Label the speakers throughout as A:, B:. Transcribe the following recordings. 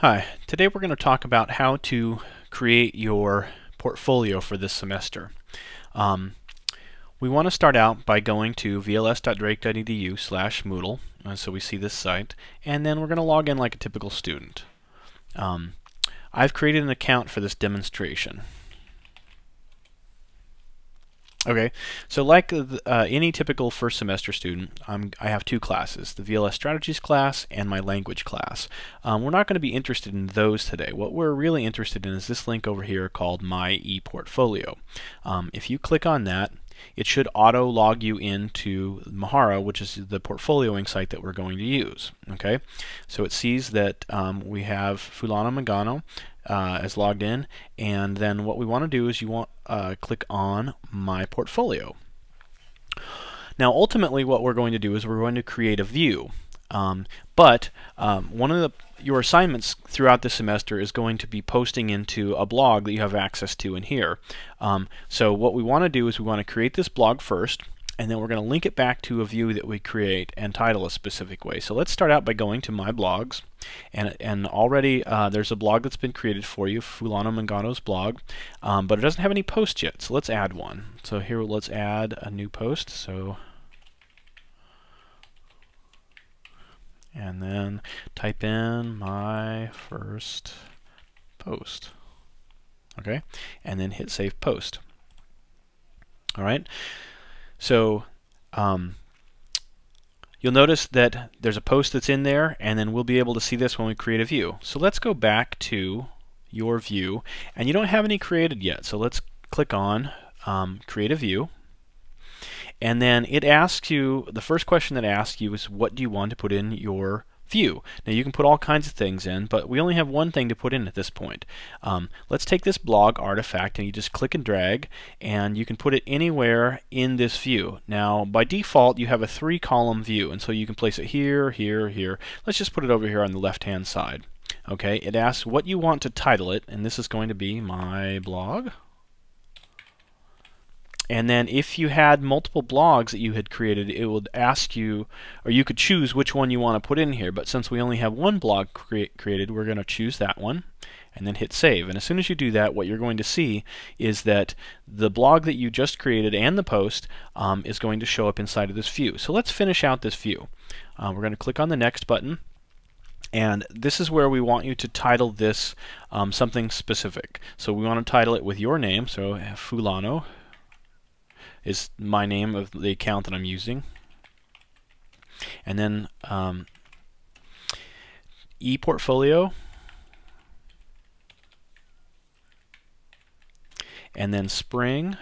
A: Hi, today we're going to talk about how to create your portfolio for this semester. Um, we want to start out by going to vls.drake.edu slash Moodle, uh, so we see this site, and then we're going to log in like a typical student. Um, I've created an account for this demonstration. Okay, so like uh, any typical first semester student, I'm, i have two classes, the VLS Strategies class and my language class. Um, we're not going to be interested in those today. What we're really interested in is this link over here called My ePortfolio. Um, if you click on that, it should auto log you into Mahara, which is the portfolioing site that we're going to use. Okay, so it sees that um, we have Fulano Mangano uh, as logged in, and then what we want to do is you want uh, click on My Portfolio. Now, ultimately, what we're going to do is we're going to create a view. Um, but um, one of the your assignments throughout the semester is going to be posting into a blog that you have access to in here. Um, so what we want to do is we want to create this blog first and then we're going to link it back to a view that we create and title a specific way. So let's start out by going to my blogs and, and already uh, there's a blog that's been created for you, Fulano Mangano's blog, um, but it doesn't have any posts yet, so let's add one. So here let's add a new post. So and then type in my first post. Okay, and then hit save post. All right. So um, you'll notice that there's a post that's in there, and then we'll be able to see this when we create a view. So let's go back to your view, and you don't have any created yet. So let's click on um, Create a View. And then it asks you, the first question that asks you is what do you want to put in your view. Now you can put all kinds of things in, but we only have one thing to put in at this point. Um, let's take this blog artifact and you just click and drag and you can put it anywhere in this view. Now by default you have a three column view and so you can place it here, here, here. Let's just put it over here on the left hand side. Okay, it asks what you want to title it and this is going to be my blog. And then if you had multiple blogs that you had created, it would ask you, or you could choose which one you want to put in here. But since we only have one blog created, we're going to choose that one and then hit save. And as soon as you do that, what you're going to see is that the blog that you just created and the post um, is going to show up inside of this view. So let's finish out this view. Uh, we're going to click on the next button. And this is where we want you to title this um, something specific. So we want to title it with your name, so Fulano, is my name of the account that I'm using. And then um, ePortfolio. And then spring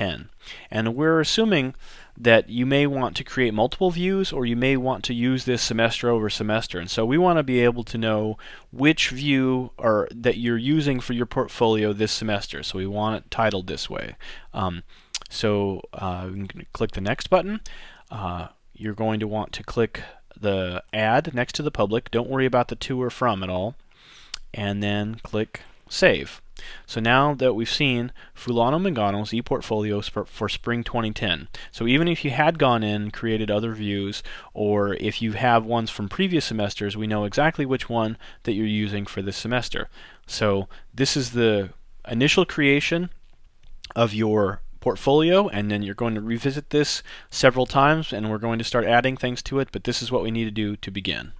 A: 2010. And we're assuming that you may want to create multiple views or you may want to use this semester over semester. And so we want to be able to know which view or that you're using for your portfolio this semester. So we want it titled this way. Um, so uh, can click the next button. Uh, you're going to want to click the add next to the public. Don't worry about the to or from at all. And then click save. So now that we've seen Fulano Mangano's ePortfolios for, for spring 2010. So even if you had gone in and created other views, or if you have ones from previous semesters, we know exactly which one that you're using for this semester. So this is the initial creation of your portfolio and then you're going to revisit this several times and we're going to start adding things to it but this is what we need to do to begin.